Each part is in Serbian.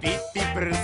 biti brz.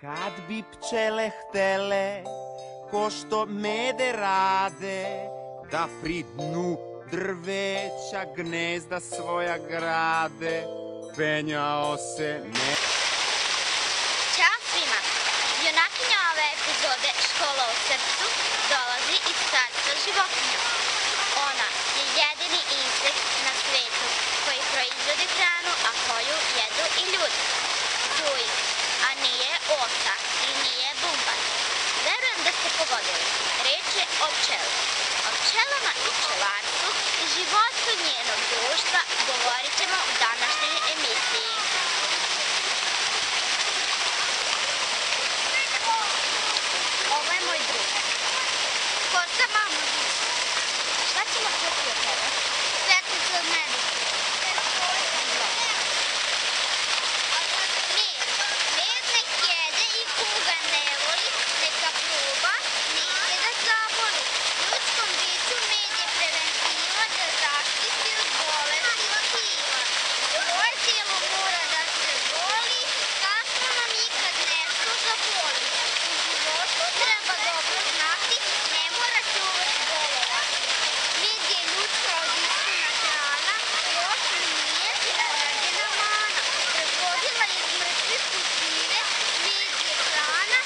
Kad bi pčele htele, ko što mede rade, da pri dnu drveća gnezda svoja grade, penjao se ne... Ćao svima! Junakinja ove epizode Škola u srcu dolazi iz carstva životinja. Ona je jedini insekt na svetu koji proizvodi hranu, a koju jedu i ljudi. Zuj, a nije ota i nije bumbar. Verujem da ste pogodili. Reč je o pčeli. O pčelama i pčelarstvu i životu njenog društva govorit ćemo u današnjoj emisiji. Ovo je moj drug. Ko sa mama? Šta ćemo čuti od tebe? Petnicu od mene. Mir. Mir nek jede i kuga ne voli, neka proba, neće da zaboli. Ljudskom biću med je preventiva da zaštiti od bolesti tkiva. Svoje tijelo mora da se voli, kako nam ikad nešto zaboli. U životu treba dobro znati, ne mora se uvek bolovati. Med je ljudska jedinstvena hrana, loša nije zarađena mana. Prevodila iz mrtvih u žive, med je hrana,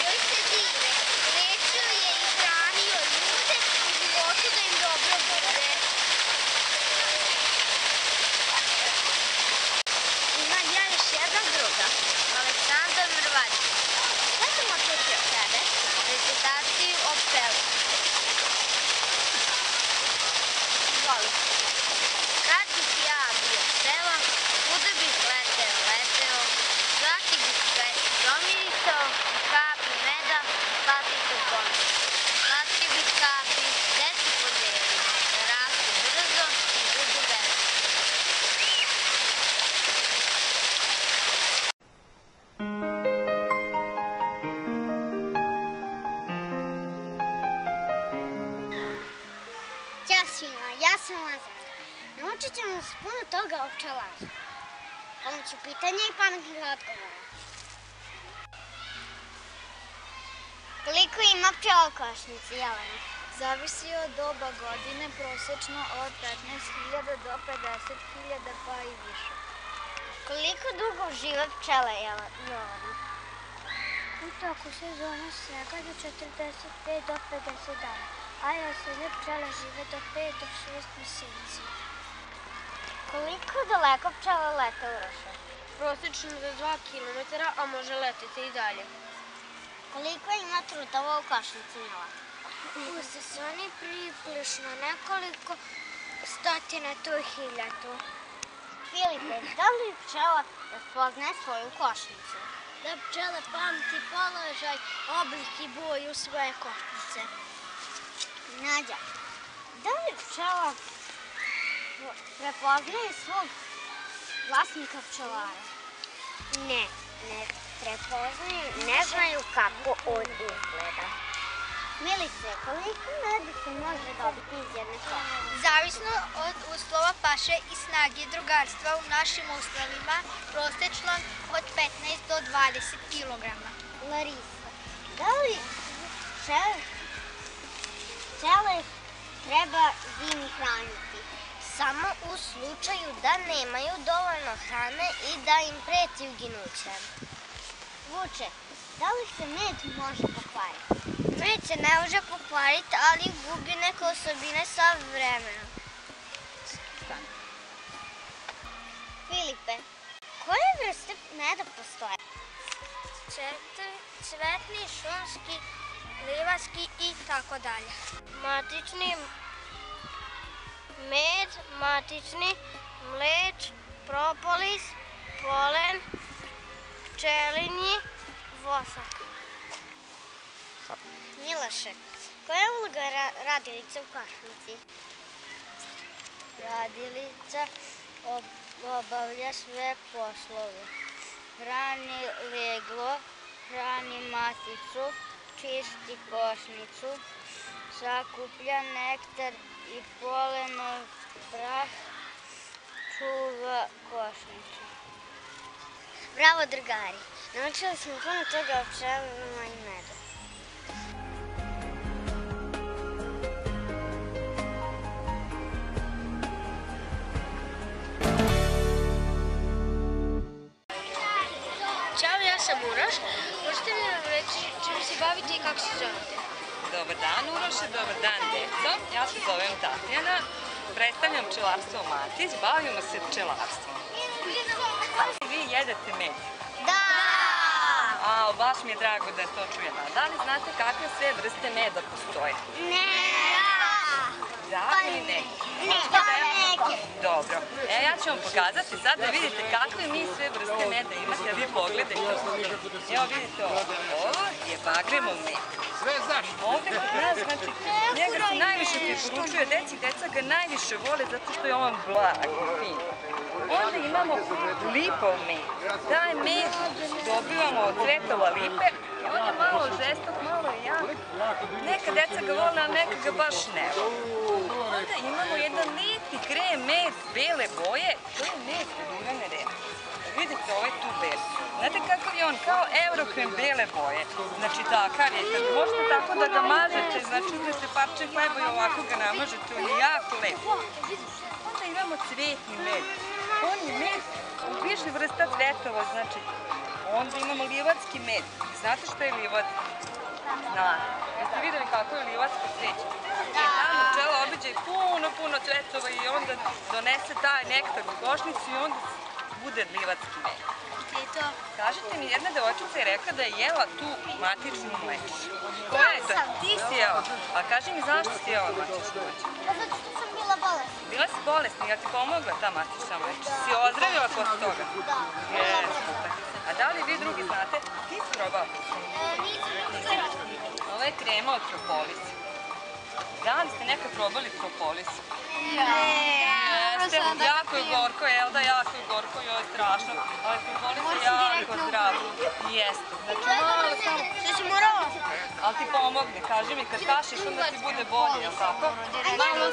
joj se dive. Lečio je i hranio ljude, u životu da im dobro bude. Imam ja još jednog druga, Aleksandar Mrvadić. Šta ćemo čuti od tebe? Recitaciju o pčeli. Izvoli. Kad bih ja bio pčela, kuda bih leteo, leteo, svaki bih svet domirisao, i kapi meda, papicu ponosio. Slatke bih kapi, deci podelio, da rastu brzo i budu veliki. Ćao svima, ja sam Lazar. Naučit ćemo se puno toga o pčelarstvu. Pomoću pitanja i pametnih odgovora. Koliko ima pčela u košnici, Jelena? Zavisi od doba godine, prosečno od 15.000 do 50.000 pa i više. Koliko dugo žive pčele, Jele- Jovana? U toku sezone svega do 45 do 50 dana, a jasene pčele žive do 5 do 6 meseci. Koliko daleko pčele lete Uroše? Prosečno do 2 km, a može leteti i dalje. Koliko ima trutova u košnici, Jela? U sezoni približno nekoliko stotina tu hiljadu. Filipe, da li pčela raspoznaje svoju košnicu? Da pčela pamti položaj, oblik i boju svoje košnice. Nađa, da li pčela prepoznaje svog vlasnika pčelara? Ne, ne prepoznaju, ne znaju kako on izgleda. Milice, koliko meda se može dobiti iz jedne košnice? Zavisno od uslova paše i snage drugarstva u našim uslovima, prosečno od 15 do 20 kg. Larisa, da li pčele treba zimi hraniti? Samo u slučaju da nemaju dovoljno hrane i da im preti uginuće. Vuče, da li se med može pokvariti? Med se ne može pokvariti, ali gubi neke osobine sa vremenom. Filipe, koje vrste meda postoje? Cvetni, šumski, livarski i tako dalje. Matični med, matični, mleč, propolis, polen, pčelinji, vosak. Miloše, koja je uloga ra radilice u košnici? Radilica obavlja sve poslove. Hrani leglo, hrani maticu, čisti košnicu, sakuplja nektar і поле на прах чула кошники. Браво, другарі! Навчилися ми фону того вченого меду. Ćao, ja sam Uroš. Možete mi nam reći čim се bavite i kako se zovete? Dobar dan Uroše, dobar dan djeco. Ja se zovem Tatjana, predstavljam pčelarstvo Matić, bavimo se pčelarstvom. Da li vi jedete med? Da! A, baš mi je drago da to čujem. A da li znate kakve sve vrste meda postoje? Ne! Da ili ne? Pa neke. Dobro. E, ja ću vam pokazati sad da vidite kakve mi sve vrste meda imate. Vi pogledajte. Evo vidite ovo. Ovo je bagremov med. Ovde kod nas, znači, njega se najviše preporučuje deci, deca ga najviše vole zato što je on blag fin. Onda imamo lipov med. Taj med dobivamo od cvetova lipe on je malo žestok, malo je jak. Neka deca ga vole, a neka ga baš ne. Onda imamo jedan lepi krem med bele boje, to je med ljuljane repe. Vidite ovaj tu bel. Znate kakav je on? Kao eurokrem bele boje. Znači takav je. Kad možete tako da ga mažete, znači uzmete parče hleba i ovako ga namažete, on je jako lep. Onda imamo cvetni med. On je med u više vrsta cvetova, znači. Onda imamo livatski med. Znate što je livat? Znate. Jeste videli kako je livatsko cveće? E, tamo pčela obiđe puno, puno cvetova i onda donese taj nektar u košnicu i onda bude livatski med. Kažite mi, jedna devojčica je rekla da je jela tu matičnu mlečiću. Koja je to? Ti si jela. A kaži mi zašto si jela matičnu mlečiću? Pa zato što sam bila bolesna. Bila si bolesna, ja ti pomogla ta matična mlečića? Si ozdravila posle toga? Da. Super. A da li vi drugi znate? Ti si probao? E, Ovo je krema od propolisa. Da li ste nekad probali propolis? Jeste, jako je gorko, jel da, jako je gorko i ovo je strašno, ali propolis je jako zdrav. Jeste, znači malo samo, Što si morala? ali ti pomogne, kaži mi, kad kašiš onda ti bude bolje, jel tako? Malo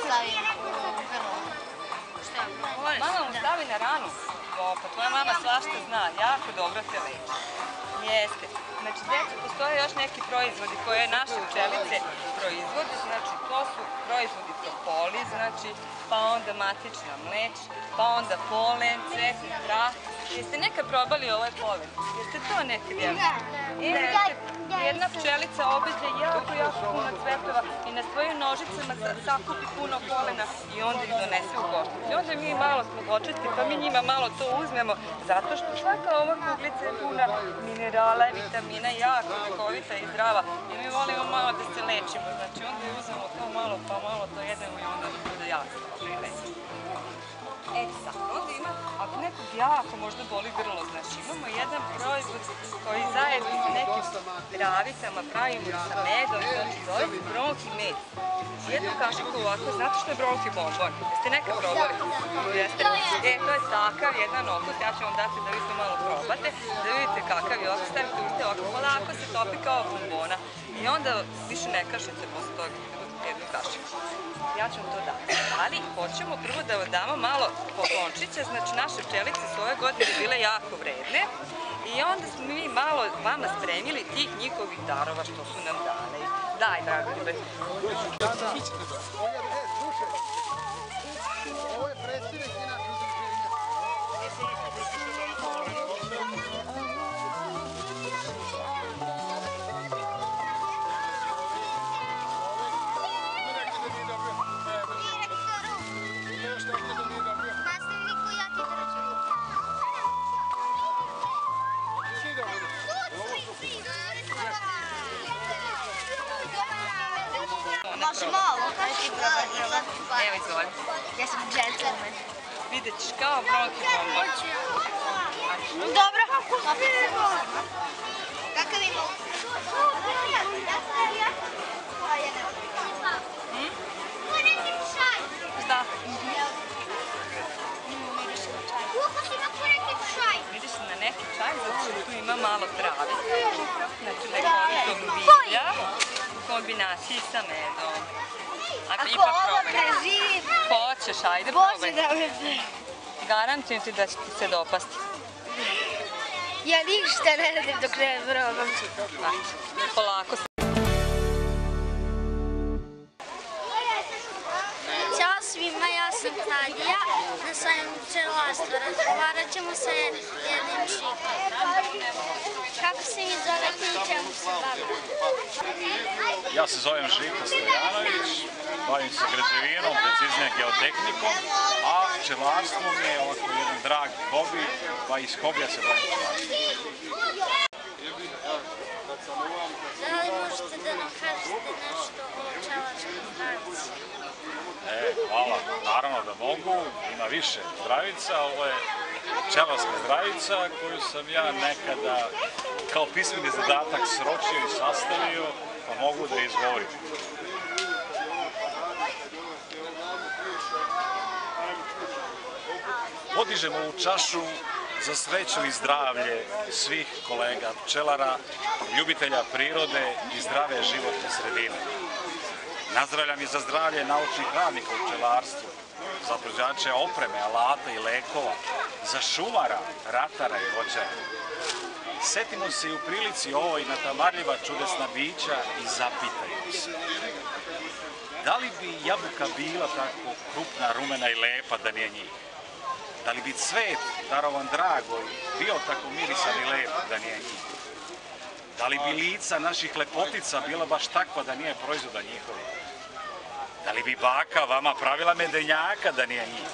Mama mu stavi na ranu. O, pa tvoja mama svašta zna, jako dobro te leči. Jeste. Znači, djeca, postoje još neki proizvodi koje naše pčelice proizvode, znači to su proizvodi propolis, znači, pa onda matična mleč, pa onda polen, cvetni prah. Jeste nekad probali ovaj polen? Jeste to nekad jeli? E, jeste, jedna pčelica obiđe jako, jako puno cvetova i na svojim nožicama sa- sakupi puno polena i onda ih donese u košnicu. I onda mi malo smo počesti, pa mi njima malo to uzmemo, zato što svaka ova kuglica je puna minerala, vitamina, jako ljekovita i zdrava. I mi volimo malo da se lečimo, znači onda je uzmemo malo, pa malo to jedemo i onda bude jako dobro. E sad, onda ima, ako nekog jako možda boli grlo, znači imamo jedan proizvod koji zajedno sa nekim travicama pravimo sa medom, znači zove se bronhi med. Jednu kašiku ovako, znate što je bronhi bombon? Jeste nekad probali? Jeste. E, to je takav jedan okus, ja ću vam dati da vi to malo probate, da vidite kakav je okus, stavite u uste ovako, polako se topi kao bombona. I onda više ne kašete posle toga, kašiku. Ja ću vam to dati. Ali hoćemo prvo da vam damo malo poklončića, znači naše pčelice su ove godine bile jako vredne i onda smo mi malo vama spremili tih njihovih darova što su nam dali. Daj, Dragoljube. Ovo je predsjednik Možemo ovo, kaži Evo, izvoli. Ja sam džentlmen. Vidjet ćeš kao bronhi bombon. Dobro. Kakav ima ukus? Šta? Ukus ima kurentiv čaj. Vidiš na neki čaj, zato što tu ima malo trave. Znači, lekovita kombinaciji sa medom. A Ako ipak ovo Hoćeš, ajde Bože probaj. da me... Garantujem ti da će ti se dopasti. Ja ništa ne radim dok ne probam. Ajde, polako. Ćao svima, ja sam Nadija, na sajmu pčelarstva. Razgovarat ćemo sa jednim čikom. Kako se mi zovete i čemu se bavite? Ja se zovem Žika Stojanović, bavim se građevinom, preciznije geotehnikom, a pčelarstvo mi je ovako jedan drag hobi, pa iz hobija se bavim pčelarstvom. Da li možete da nam kažete nešto o pčelarskoj zdravici? E, hvala, naravno da mogu, ima više zdravica, ovo je pčelarska zdravica koju sam ja nekada kao pismeni zadatak sročio i sastavio, pa mogu da je izgovorim. Podižemo ovu čašu za sreću i zdravlje svih kolega pčelara, ljubitelja prirode i zdrave životne sredine. Nazdravljam i za zdravlje naučnih radnika u pčelarstvu, za proizvođače opreme, alata i lekova, za šumara, ratara i voćara. Setimo se i u prilici ovoj na tamarljiva čudesna bića i zapitajmo se. Da li bi jabuka bila tako krupna, rumena i lepa da nije njih? Da li bi cvet, darovan dragoj, bio tako mirisan i lep da nije njih? Da li bi lica naših lepotica bila baš takva da nije proizvoda njihovi? Da li bi baka vama pravila medenjaka da nije njih?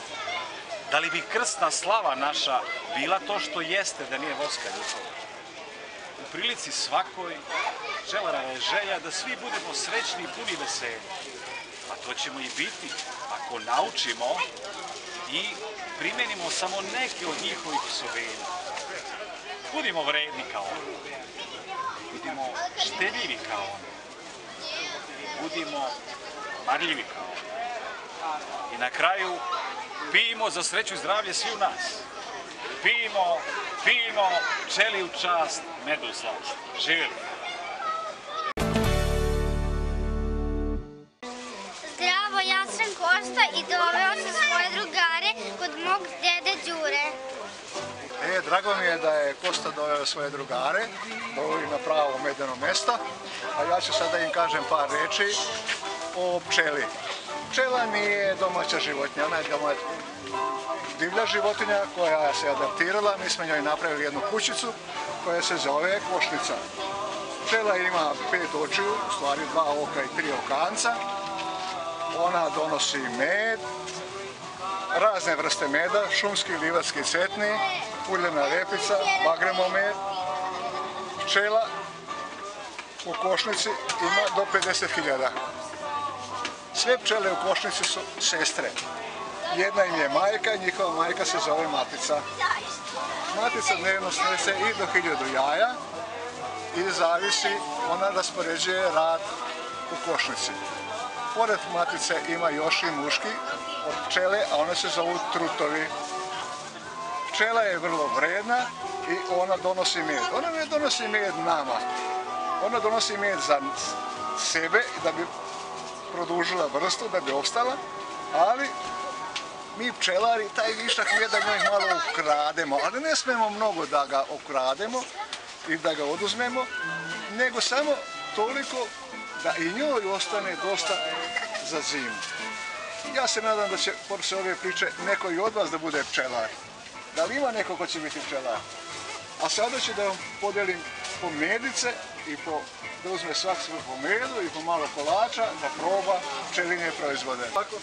Da li bi krsna slava naša bila to što jeste da nije voska njihova? U prilici svakoj pčelara je želja da svi budemo srećni i puni veselja. A to ćemo i biti ako naučimo i primenimo samo neke od njihovih osobina. Budimo vredni kao oni. Budimo štedljivi kao oni. Budimo marljivi kao. I na kraju pijemo za sreću i zdravlje svi u nas. Pijemo, pijemo, pčeli u čast, medu u slast. Živjeli! Zdravo, ja sam Kosta i doveo sam svoje drugare kod mog dede Đure. E, drago mi je da je Kosta doveo svoje drugare, doveli na pravo medeno mesto, a ja ću sada im kažem par reči o pčeli. Pčela nije domaća životinja, ona je doma- divlja životinja koja se adaptirala, mi smo njoj napravili jednu kućicu koja se zove košnica. Pčela ima pet očiju, u stvari dva oka i tri okanca. Ona donosi med, razne vrste meda, šumski, livatski, cetni, uljena repica, bagremo med. Pčela u košnici ima do 50.000. Sve pčele u košnici su sestre. Jedna im je majka, njihova majka se zove matica. Matica dnevno snese i do 1000 jaja i zavisi, ona raspoređuje rad u košnici. Pored matice ima još i muški od pčele, a one se zovu trutovi. Pčela je vrlo vredna i ona donosi med. Ona ne donosi med nama. Ona donosi med za sebe da bi produžila vrstu, da bi opstala, ali mi pčelari taj višak meda njoj malo ukrademo, ali ne smemo mnogo da ga ukrademo i da ga oduzmemo, nego samo toliko da i njoj ostane dosta za zimu. Ja se nadam da će posle ove priče neko i od vas da bude pčelar. Da li ima neko ko će biti pčelar? A sada ću da vam podelim po medice i po, da uzme svak svoj po medu i po malo kolača da proba pčelinje proizvode. Tako,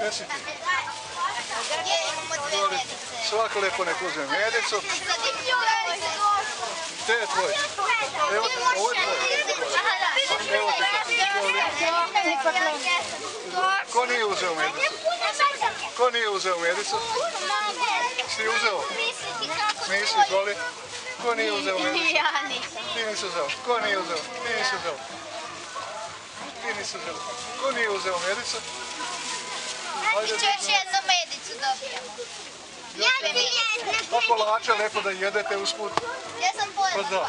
recite. Svako lepo nek uzme medicu. Gde je tvoj? Evo, ovo je tvoj. Evo ti Ko nije uzeo medicu? Ko nije uzeo medicu? Si uzeo? Nisi, izvoli. Ko nije uzeo medicu? Ja nisam. Ti nisi uzeo. Ko nije uzeo? Ti nisi uzeo. Ti nisi uzeo. Ko nije uzeo medicu? Ajde, Još jednu medicu dobijamo. Ja ti jedna. Pa kolače lepo da jedete usput. Ja sam Pa pojela. da.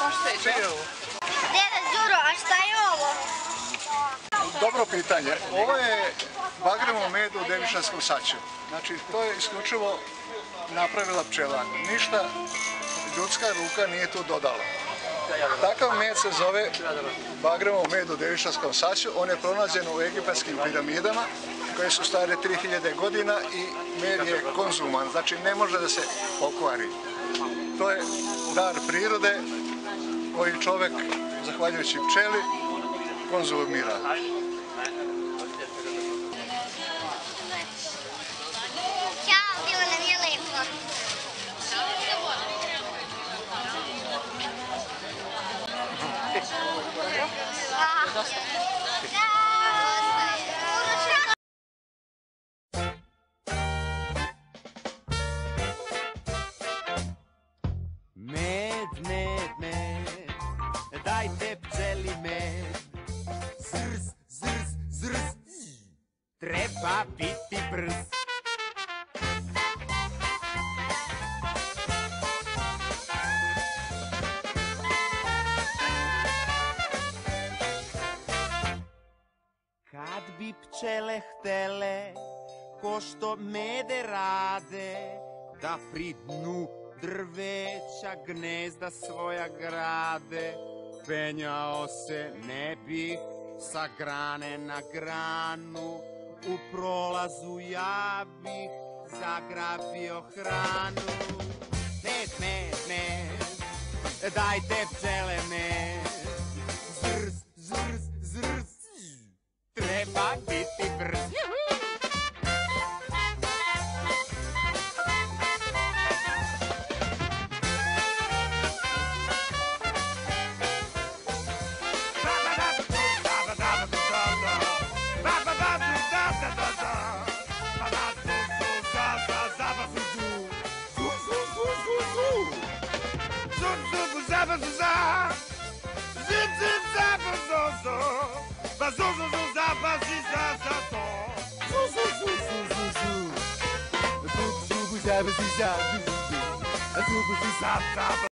Kolačić. Deda Đuro, a šta je ovo? Dobro pitanje. Ovo je bagremo med u devišanskom saču. Znači, to je isključivo napravila pčela. Ništa ljudska ruka nije tu dodala. Takav med se zove bagremo med u devišanskom saču. On je pronađen u egipatskim piramidama koje su stare 3000 godina i med je konzuman, znači ne može da se pokvari. To je dar prirode koji čovek, zahvaljujući pčeli, konzumira. Med, pčele htele, ko što mede rade, da pri dnu drveća gnezda svoja grade, penjao se ne bih sa grane na granu, u prolazu ja bih zagrabio hranu. Med, med, med, dajte pčele med, treba biti brz. Zap, precisar, precisa, azul precisa,